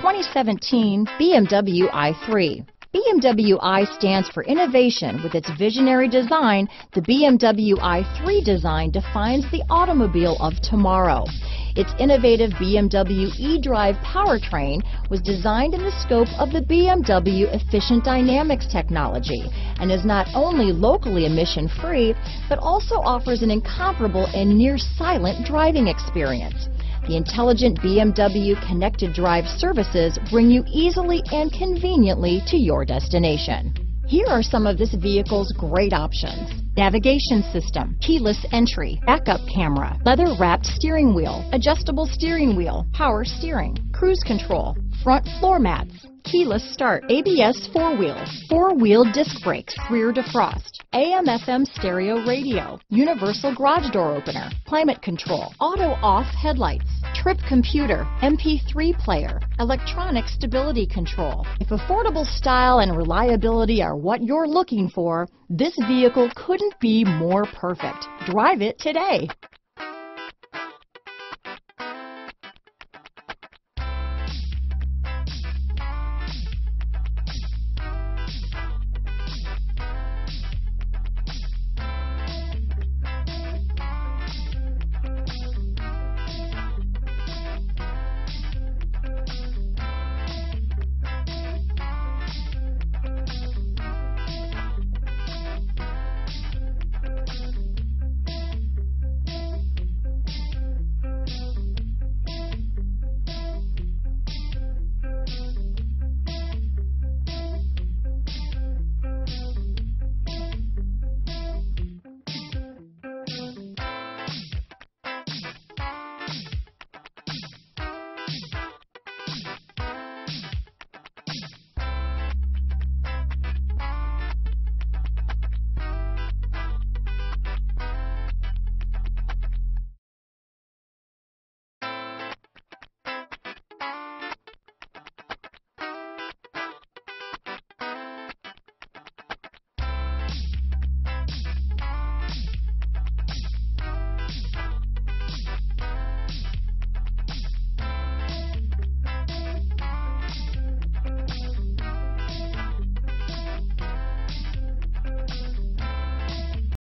2017 BMW i3. BMW i stands for innovation. With its visionary design, the BMW i3 design defines the automobile of tomorrow. Its innovative BMW eDrive powertrain was designed in the scope of the BMW Efficient Dynamics technology and is not only locally emission-free, but also offers an incomparable and near-silent driving experience. The intelligent BMW Connected Drive services bring you easily and conveniently to your destination. Here are some of this vehicle's great options. Navigation system, keyless entry, backup camera, leather wrapped steering wheel, adjustable steering wheel, power steering, cruise control, front floor mats, keyless start, ABS four-wheel, four-wheel disc brakes, rear defrost, AM FM stereo radio, universal garage door opener, climate control, auto off headlights, trip computer, MP3 player, electronic stability control. If affordable style and reliability are what you're looking for, this vehicle couldn't be more perfect. Drive it today.